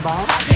global.